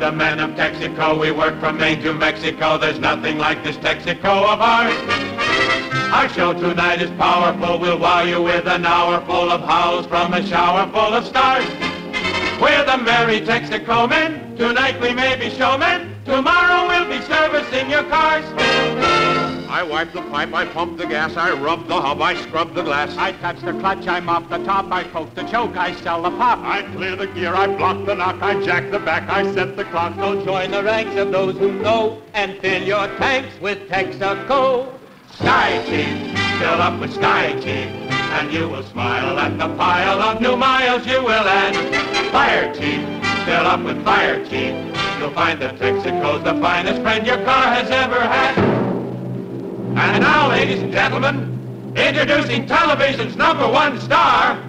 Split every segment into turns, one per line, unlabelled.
Texaco. We work from Maine to Mexico. There's nothing like this Texaco of ours. Our show tonight is powerful. We'll wow you with an hour full of howls from a shower full of stars. We're the merry Texaco men. Tonight we may be showmen. Tomorrow we'll be servicing your cars.
I wipe the pipe, I pump the gas, I rub the hub, I scrub the glass.
I touch the clutch, I mop the top, I poke the choke, I sell the pop.
I clear the gear, I block the knock, I jack the back, I set the clock.
So join the ranks of those who know and fill your tanks with Texaco.
Sky Chief, fill up with Sky Chief, and you will smile at the pile of new miles you will add. Fire Chief, fill up with Fire Chief, you'll find that Texaco's the finest friend your car has ever had. And now, ladies and gentlemen, introducing television's number one star,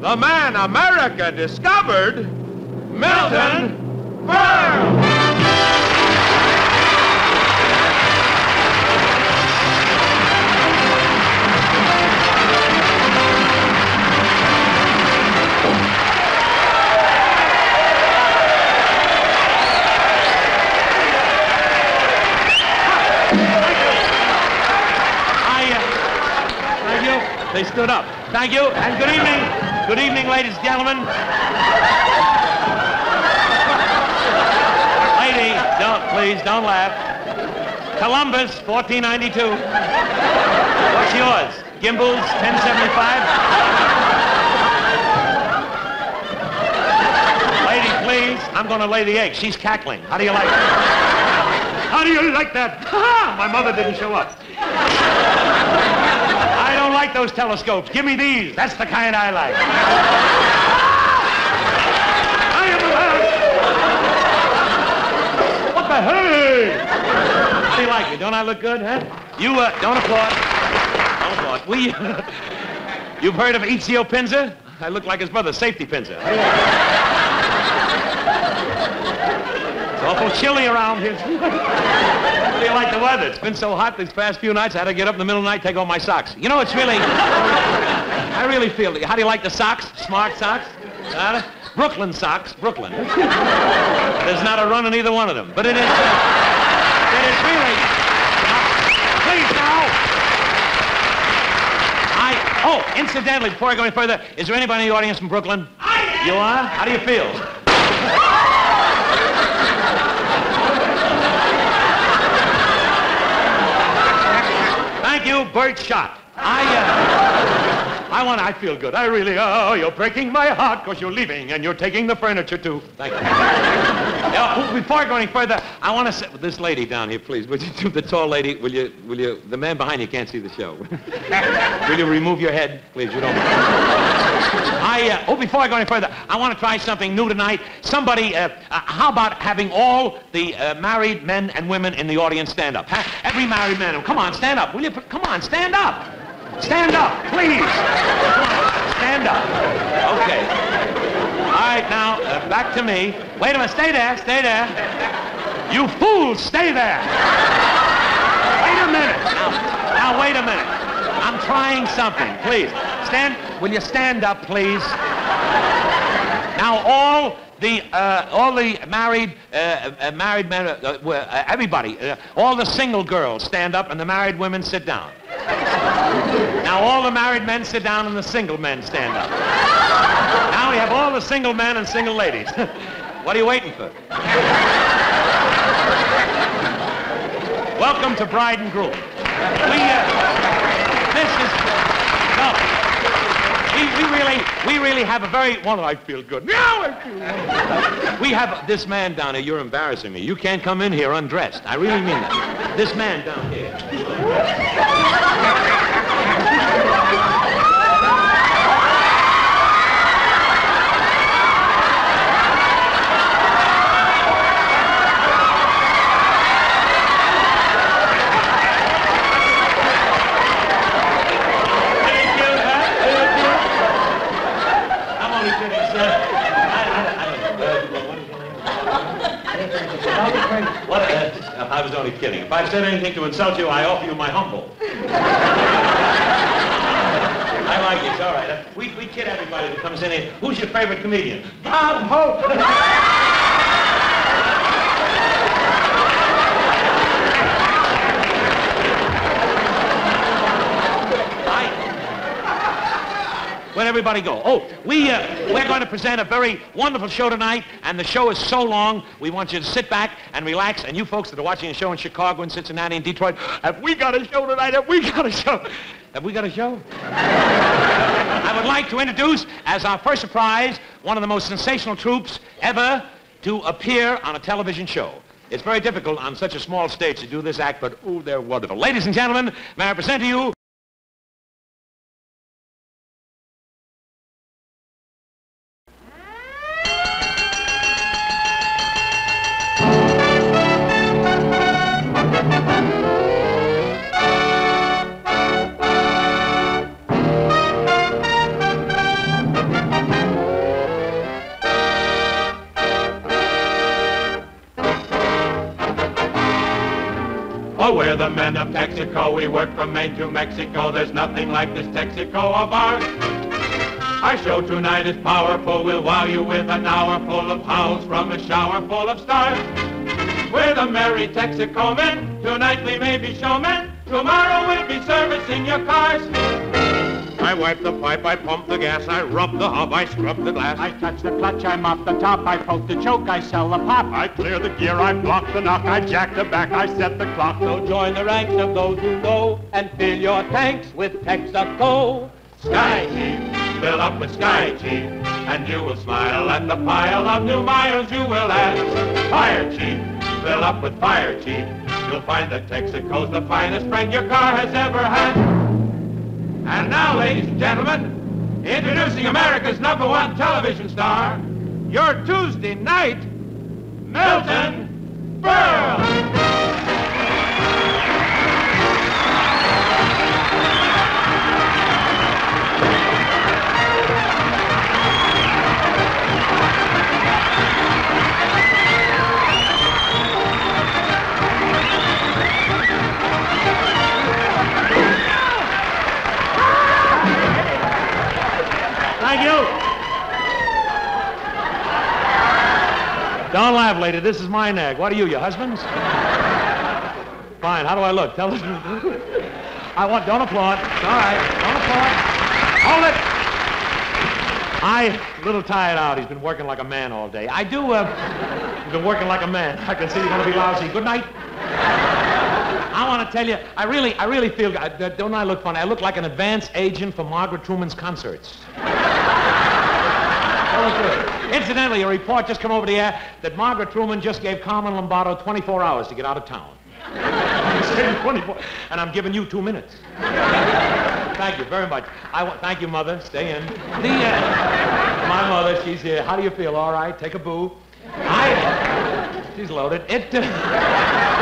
The man America discovered,
Milton Berle.
They stood up. Thank you, and good evening. Good evening, ladies and gentlemen. Lady, don't, please, don't laugh. Columbus, 1492. What's yours? Gimbels, 1075? Lady, please, I'm going to lay the egg. She's cackling. How do you like that? How do you like that? My mother didn't show up. Like those telescopes. Give me these. That's the kind I like. I am alive. What the hey? You like me? Don't I look good, huh? You uh, don't applaud. Don't applaud. We. You've heard of Ezio Pinza? I look like his brother, Safety Pinza. How do you like It's awful chilly around here. How do you like the weather? It's been so hot these past few nights, I had to get up in the middle of the night, take off my socks. You know, it's really, I really feel, how do you like the socks? Smart socks? Uh, Brooklyn socks, Brooklyn. There's not a run in either one of them. But it is, uh, it is really, now, please now. I, oh, incidentally, before I go any further, is there anybody in the audience from Brooklyn? I am. You are? How do you feel? Thank you, Bert Schott. I, uh, I want, I feel good. I really, oh, you're breaking my heart because you're leaving and you're taking the furniture too. Thank you. Now, before I go any further, I want to sit with this lady down here, please, would you, the tall lady, will you, will you, the man behind you can't see the show. will you remove your head, please? You don't. I, uh, oh, before I go any further, I want to try something new tonight. Somebody, uh, uh, how about having all the uh, married men and women in the audience stand up? Huh? Every married man, come on, stand up. Will you? Come on, stand up. Stand up, please. Stand up. Okay. All right, now, uh, back to me. Wait a minute, stay there, stay there. You fools, stay there. Wait a minute. Now, now, wait a minute. I'm trying something, please. Stand, will you stand up, please? Now, all the, uh, all the married, uh, uh, married men, uh, uh, uh, everybody, uh, all the single girls stand up and the married women sit down. Now, all the married men sit down and the single men stand up. Now we have all the single men and single ladies. what are you waiting for? Welcome to Bride and Groom. We, uh, this is, no. We, we really, we really have a very, well, I feel good. Now I feel good. We have this man down here, you're embarrassing me. You can't come in here undressed. I really mean that. This man down here. Thank you, huh? Thank you. I'm only kidding, sir. I, I, I don't know. Uh, what, uh, I was only kidding. If I've said anything to insult you, I offer you my humble. I like it. It's all right. We, we kid everybody that comes in here. Who's your favorite comedian? Bob Hope. Let everybody go. Oh, we, uh, we're going to present a very wonderful show tonight, and the show is so long, we want you to sit back and relax. And you folks that are watching the show in Chicago and Cincinnati and Detroit, have we got a show tonight? Have we got a show? Have we got a show? I would like to introduce, as our first surprise, one of the most sensational troops ever to appear on a television show. It's very difficult on such a small stage to do this act, but oh, they're wonderful. Ladies and gentlemen, may I present to you
Texaco. We work from Maine to Mexico. There's nothing like this Texaco of ours. Our show tonight is powerful. We'll wow you with an hour full of howls from a shower full of stars. We're the merry Texaco men. Tonight we may be showmen. Tomorrow we'll be servicing your cars.
I wipe the pipe, I pump the gas, I rub the hub, I scrub the glass.
I touch the clutch, I'm off the top. I poke the choke, I sell the pop. I clear the gear, I block the knock. I jack the back, I set the clock.
So join the ranks of those who know and fill your tanks with Texaco.
Sky Chief, fill up with Sky Chief, and you will smile at the pile of new miles you will add. Fire Chief, fill up with Fire Chief. You'll find that Texaco's the finest friend your car has ever had. And now, ladies and gentlemen, introducing America's number one television star, your Tuesday night, Milton Berle.
Don't laugh, lady. This is my nag. What are you, your husband's? Fine. How do I look? Tell us. I want. Don't applaud. All right. Don't applaud. Hold it. I a little tired out. He's been working like a man all day. I do. Uh, he's been working like a man. I can see you're going to be lousy. Good night. I want to tell you, I really, I really feel. I, don't I look funny? I look like an advance agent for Margaret Truman's concerts. Incidentally, a report just come over the air that Margaret Truman just gave Carmen Lombardo 24 hours to get out of town. He 24, and I'm giving you two minutes. thank you very much. I want. Thank you, mother. Stay in. The, uh, my mother, she's here. How do you feel? All right. Take a boo. I. She's loaded. It. Uh,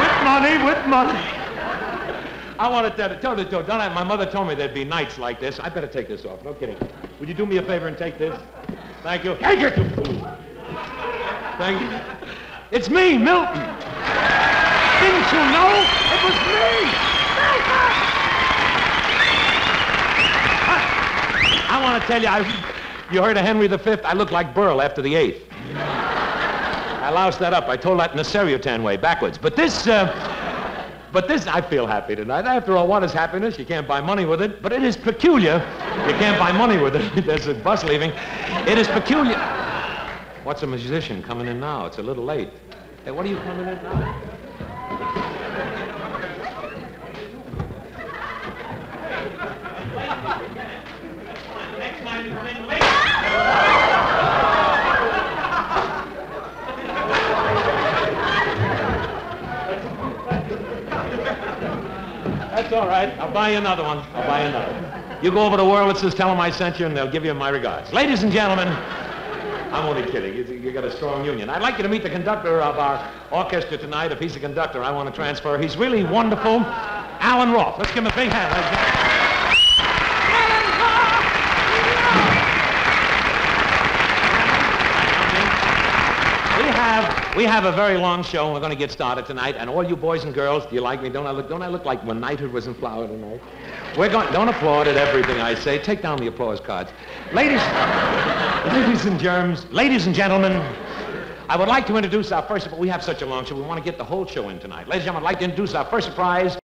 with money. With money. I want to tell tell tell you, don't I, my mother told me there'd be nights like this. I better take this off. No kidding. Would you do me a favor and take this? Thank you. Thank you. It's me, Milton. Didn't you know? It was me. I, want to tell you, I, you heard of Henry V? I look like Berle after the 8th. I loused that up. I told that in the Stereotan way, backwards. But this, uh, but this, I feel happy tonight. After all, what is happiness? You can't buy money with it. But it is peculiar. You can't buy money with it. There's a bus leaving. It is peculiar. What's a musician coming in now? It's a little late. Hey, what are you coming in now? Right. I'll buy you another one. I'll buy you another. You go over to Wurlitz's, tell them I sent you, and they'll give you my regards. Ladies and gentlemen, I'm only kidding. You, you got a strong union. I'd like you to meet the conductor of our orchestra tonight. If he's a conductor, I want to transfer. He's really wonderful. Alan Roth. Let's give him a big hand. We have a very long show, and we're going to get started tonight. And all you boys and girls, do you like me? Don't I look? Don't I look like when knighthood was in flower tonight? We're going. Don't applaud at everything I say. Take down the applause cards, ladies, ladies and germs, ladies and gentlemen. I would like to introduce our first. but We have such a long show. We want to get the whole show in tonight, ladies and gentlemen. I'd like to introduce our first surprise.